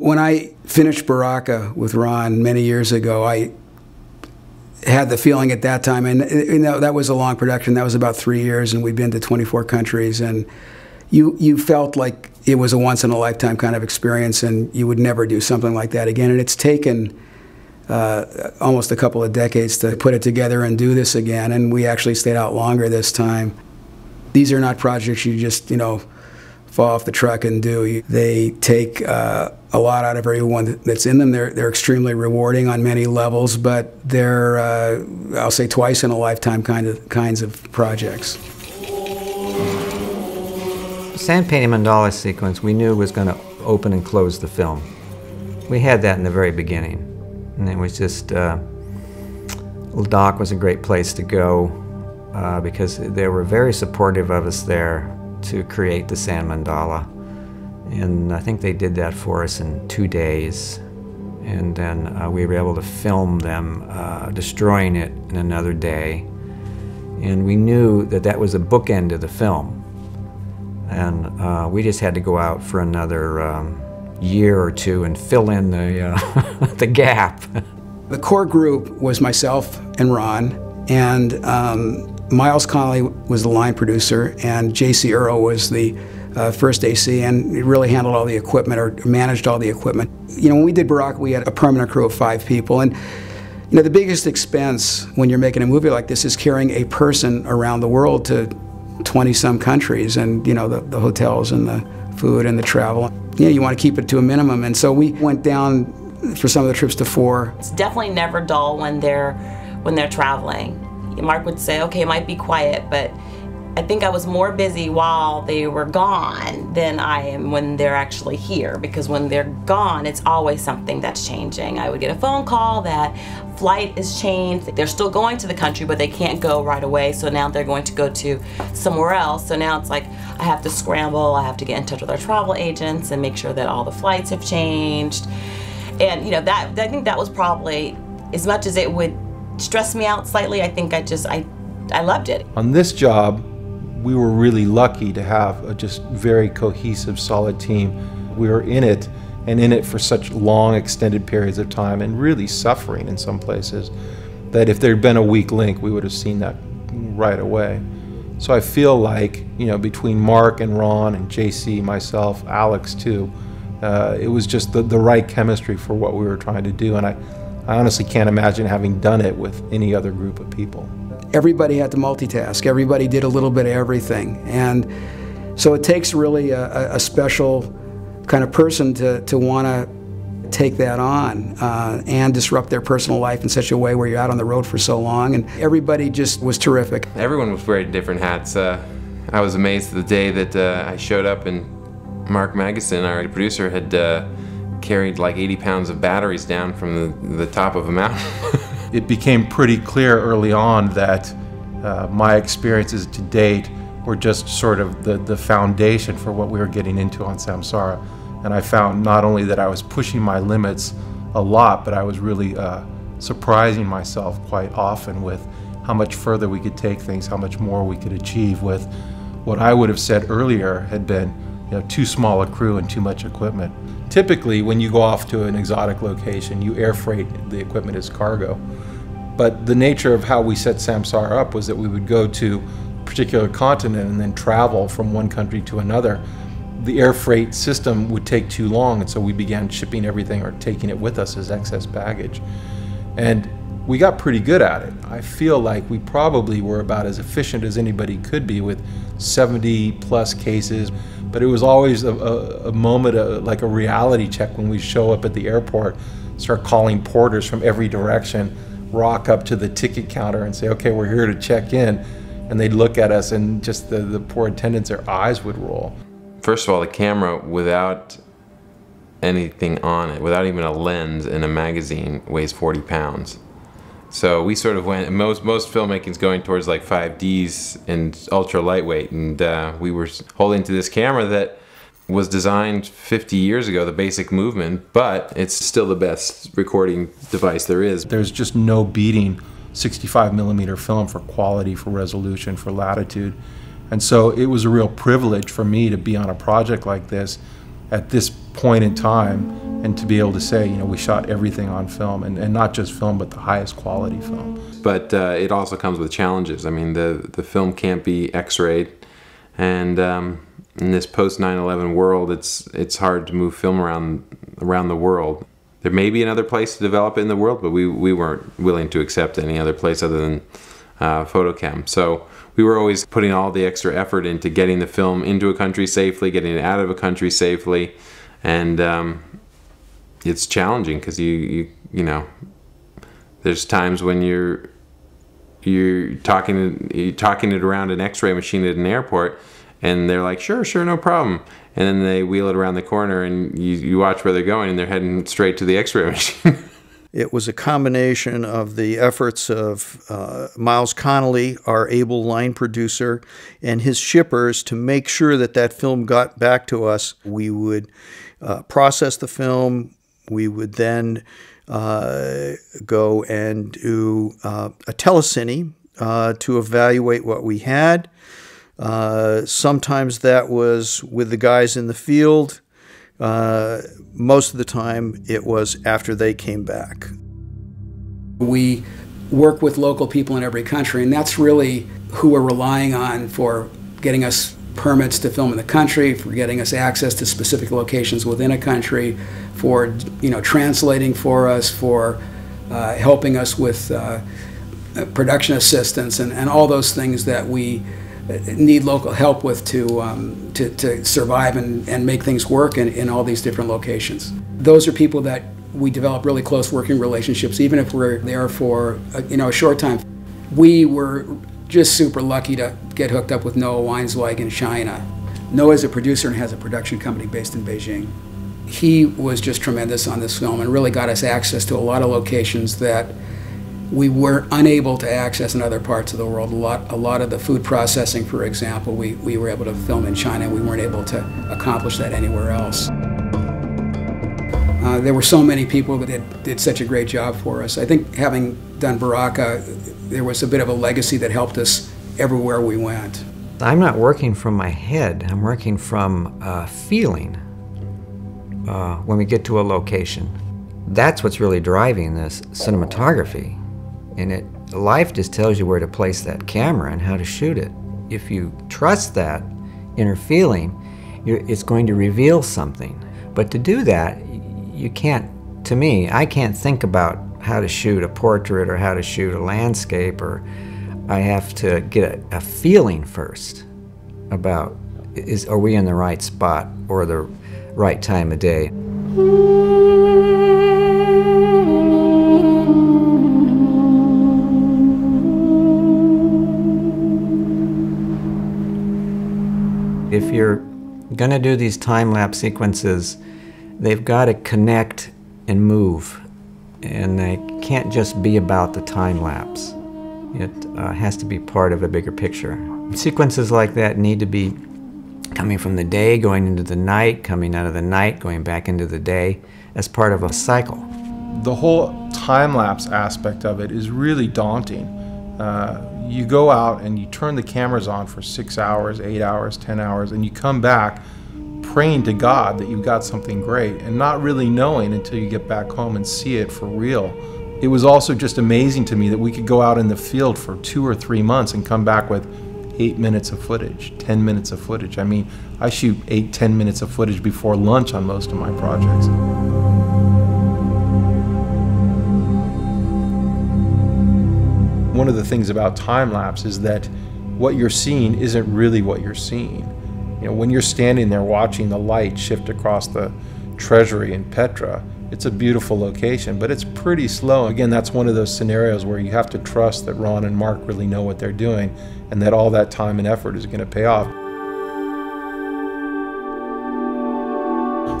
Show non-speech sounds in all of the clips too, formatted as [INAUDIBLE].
When I finished Baraka with Ron many years ago, I had the feeling at that time, and you know that was a long production. That was about three years, and we'd been to 24 countries, and you you felt like it was a once in a lifetime kind of experience, and you would never do something like that again. And it's taken uh, almost a couple of decades to put it together and do this again, and we actually stayed out longer this time. These are not projects you just you know fall off the truck and do. They take uh, a lot out of everyone that's in them. They're, they're extremely rewarding on many levels, but they're, uh, I'll say, twice in a lifetime kind of kinds of projects. Sand painting mandala sequence we knew was going to open and close the film. We had that in the very beginning, and it was just uh, Ladakh was a great place to go uh, because they were very supportive of us there to create the sand mandala. And I think they did that for us in two days. And then uh, we were able to film them uh, destroying it in another day. And we knew that that was a bookend of the film. And uh, we just had to go out for another um, year or two and fill in the, uh, [LAUGHS] the gap. The core group was myself and Ron, and um, Miles Connolly was the line producer, and J.C. Earl was the uh, first AC, and he really handled all the equipment or managed all the equipment. You know, when we did Baraka, we had a permanent crew of five people, and you know, the biggest expense when you're making a movie like this is carrying a person around the world to 20 some countries, and you know, the, the hotels and the food and the travel. You know, you want to keep it to a minimum, and so we went down for some of the trips to four. It's definitely never dull when they're when they're traveling. Mark would say, okay, it might be quiet, but I think I was more busy while they were gone than I am when they're actually here because when they're gone, it's always something that's changing. I would get a phone call that flight is changed. They're still going to the country, but they can't go right away. So now they're going to go to somewhere else. So now it's like I have to scramble. I have to get in touch with our travel agents and make sure that all the flights have changed. And you know that I think that was probably as much as it would stressed me out slightly. I think I just, I, I loved it. On this job, we were really lucky to have a just very cohesive, solid team. We were in it and in it for such long, extended periods of time and really suffering in some places that if there had been a weak link, we would have seen that right away. So I feel like, you know, between Mark and Ron and JC, myself, Alex too, uh, it was just the, the right chemistry for what we were trying to do. And I, I honestly can't imagine having done it with any other group of people. Everybody had to multitask. Everybody did a little bit of everything. And so it takes really a, a special kind of person to, to want to take that on uh, and disrupt their personal life in such a way where you're out on the road for so long. And everybody just was terrific. Everyone was wearing different hats. Uh, I was amazed the day that uh, I showed up and Mark Magidson, our producer, had uh, carried like 80 pounds of batteries down from the, the top of a mountain. [LAUGHS] it became pretty clear early on that uh, my experiences to date were just sort of the, the foundation for what we were getting into on Samsara. And I found not only that I was pushing my limits a lot, but I was really uh, surprising myself quite often with how much further we could take things, how much more we could achieve with what I would have said earlier had been you know, too small a crew and too much equipment. Typically, when you go off to an exotic location, you air freight the equipment as cargo. But the nature of how we set Samsara up was that we would go to a particular continent and then travel from one country to another. The air freight system would take too long, and so we began shipping everything or taking it with us as excess baggage. And we got pretty good at it. I feel like we probably were about as efficient as anybody could be with 70 plus cases. But it was always a, a, a moment, of, like a reality check when we show up at the airport, start calling porters from every direction, rock up to the ticket counter and say, okay, we're here to check in. And they'd look at us and just the, the poor attendants, their eyes would roll. First of all, the camera without anything on it, without even a lens in a magazine, weighs 40 pounds. So we sort of went, most, most filmmaking's going towards like 5Ds and ultra lightweight. And uh, we were holding to this camera that was designed 50 years ago, the basic movement, but it's still the best recording device there is. There's just no beating 65 millimeter film for quality, for resolution, for latitude. And so it was a real privilege for me to be on a project like this at this point in time and to be able to say, you know, we shot everything on film and, and not just film, but the highest quality film. But uh, it also comes with challenges. I mean, the, the film can't be x-rayed. And um, in this post 9/11 world, it's it's hard to move film around around the world. There may be another place to develop it in the world, but we, we weren't willing to accept any other place other than uh, FotoKem. So we were always putting all the extra effort into getting the film into a country safely, getting it out of a country safely, and um, it's challenging because you, you you know there's times when you're you're talking you're talking it around an X-ray machine at an airport, and they're like, sure, sure, no problem. And then they wheel it around the corner, and you, you watch where they're going, and they're heading straight to the X-ray [LAUGHS] machine. It was a combination of the efforts of uh, Miles Connolly, our able line producer, and his shippers to make sure that that film got back to us. We would uh, process the film. We would then uh, go and do uh, a telecine uh, to evaluate what we had. Uh, sometimes that was with the guys in the field. Uh, most of the time, it was after they came back. We work with local people in every country, and that's really who we're relying on for getting us permits to film in the country, for getting us access to specific locations within a country, for you know translating for us, for uh, helping us with uh, production assistance, and, and all those things that we need local help with to, um, to, to, survive and, and make things work in, in all these different locations. Those are people that we develop really close working relationships, even if we're there for a, you know, a short time. We were just super lucky to get hooked up with Noah Weinzweig in China. Noah is a producer and has a production company based in Beijing. He was just tremendous on this film and really got us access to a lot of locations that we were unable to access in other parts of the world. A lot, a lot of the food processing, for example, we, we were able to film in China. And we weren't able to accomplish that anywhere else. Uh, there were so many people that did, such a great job for us. I think having done Baraka, there was a bit of a legacy that helped us everywhere we went. I'm not working from my head. I'm working from uh, feeling uh, when we get to a location. That's what's really driving this cinematography. And it life just tells you where to place that camera and how to shoot it. If you trust that inner feeling, it's going to reveal something. But to do that, you can't, to me, I can't think about how to shoot a portrait or how to shoot a landscape or I have to get a, a feeling first about is are we in the right spot or the right time of day. If you're going to do these time lapse sequences, they've got to connect and move, and they can't just be about the time lapse. It uh, has to be part of a bigger picture. Sequences like that need to be coming from the day, going into the night, coming out of the night, going back into the day, as part of a cycle. The whole time lapse aspect of it is really daunting. Uh, you go out and you turn the cameras on for six hours, eight hours, 10 hours, and you come back praying to God that you've got something great and not really knowing until you get back home and see it for real. It was also just amazing to me that we could go out in the field for two or three months and come back with eight minutes of footage, 10 minutes of footage. I mean, I shoot eight, 10 minutes of footage before lunch on most of my projects. One of the things about time lapse is that what you're seeing isn't really what you're seeing. You know, when you're standing there watching the light shift across the treasury in Petra, it's a beautiful location, but it's pretty slow. Again, that's one of those scenarios where you have to trust that Ron and Mark really know what they're doing and that all that time and effort is going to pay off.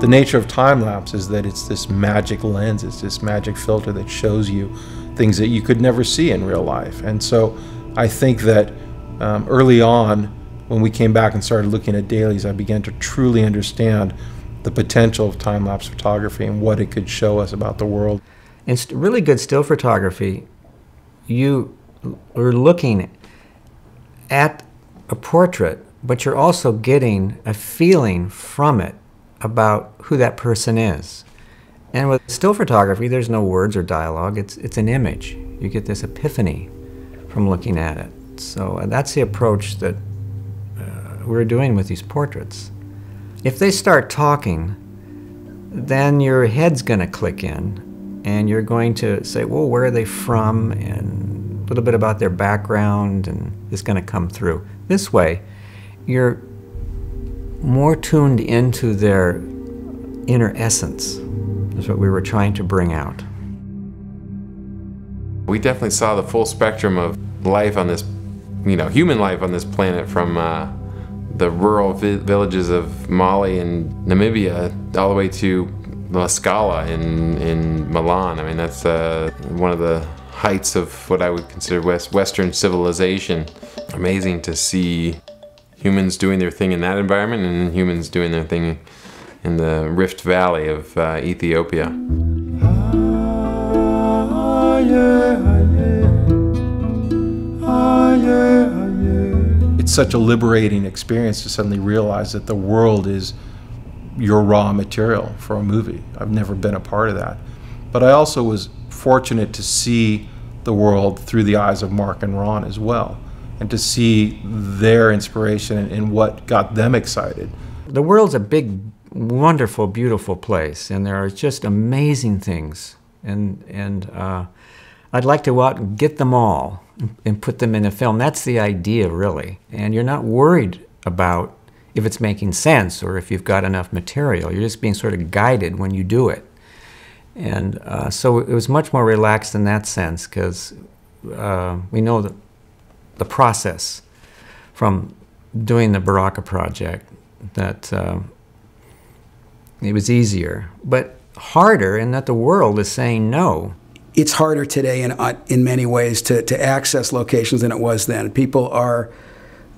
The nature of time lapse is that it's this magic lens, it's this magic filter that shows you things that you could never see in real life. And so I think that um, early on, when we came back and started looking at dailies, I began to truly understand the potential of time lapse photography and what it could show us about the world. In really good still photography, you are looking at a portrait, but you're also getting a feeling from it about who that person is. And with still photography, there's no words or dialogue. It's it's an image. You get this epiphany from looking at it. So that's the approach that we're doing with these portraits. If they start talking, then your head's going to click in, and you're going to say, "Well, where are they from?" and a little bit about their background, and it's going to come through. This way, you're more tuned into their inner essence. Is what we were trying to bring out. We definitely saw the full spectrum of life on this, you know, human life on this planet from uh, the rural vi villages of Mali and Namibia all the way to La Scala in, in Milan. I mean, that's uh, one of the heights of what I would consider West, Western civilization. Amazing to see humans doing their thing in that environment and humans doing their thing in the Rift Valley of uh, Ethiopia. Such a liberating experience to suddenly realize that the world is your raw material for a movie. I've never been a part of that. But I also was fortunate to see the world through the eyes of Mark and Ron as well, and to see their inspiration and, and what got them excited. The world's a big, wonderful, beautiful place, and there are just amazing things. And, and uh, I'd like to go out and get them all and put them in a film. That's the idea, really. And you're not worried about if it's making sense or if you've got enough material. You're just being sort of guided when you do it. And uh, so it was much more relaxed in that sense because uh, we know the, the process from doing the Baraka project that uh, it was easier, but harder in that the world is saying no. It's harder today in, uh, in many ways to, to access locations than it was then. People are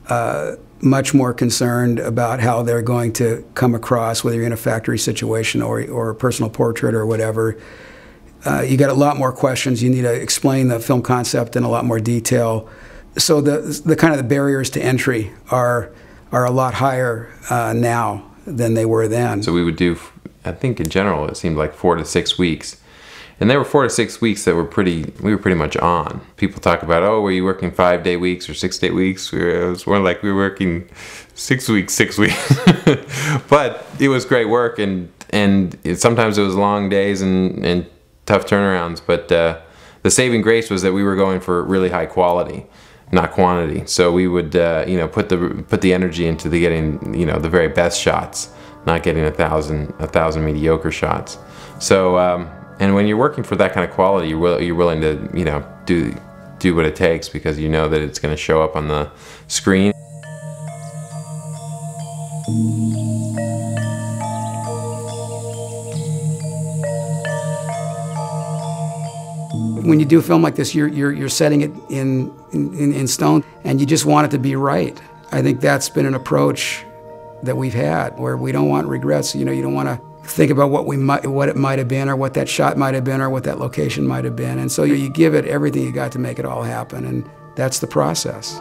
uh, much more concerned about how they're going to come across, whether you're in a factory situation or, or a personal portrait or whatever. Uh, you got a lot more questions. You need to explain the film concept in a lot more detail. So the, the kind of the barriers to entry are, are a lot higher uh, now than they were then. So we would do, I think in general, it seemed like four to six weeks and there were four to six weeks that were pretty we were pretty much on. People talk about oh were you working five day weeks or six day weeks? We were, it was more like we were working six weeks six weeks. [LAUGHS] But it was great work and and it, sometimes it was long days and and tough turnarounds. But uh, the saving grace was that we were going for really high quality not quantity. So we would uh, you know put the put the energy into the getting you know the very best shots not getting a thousand a thousand mediocre shots. So um, and when you're working for that kind of quality, you're, will, you're willing to, you know, do do what it takes because you know that it's going to show up on the screen. When you do a film like this, you're, you're, you're setting it in, in, in stone and you just want it to be right. I think that's been an approach that we've had where we don't want regrets. You know, you don't want to think about what we might, what it might have been, or what that shot might have been, or what that location might have been. And so you give it everything you got to make it all happen, and that's the process.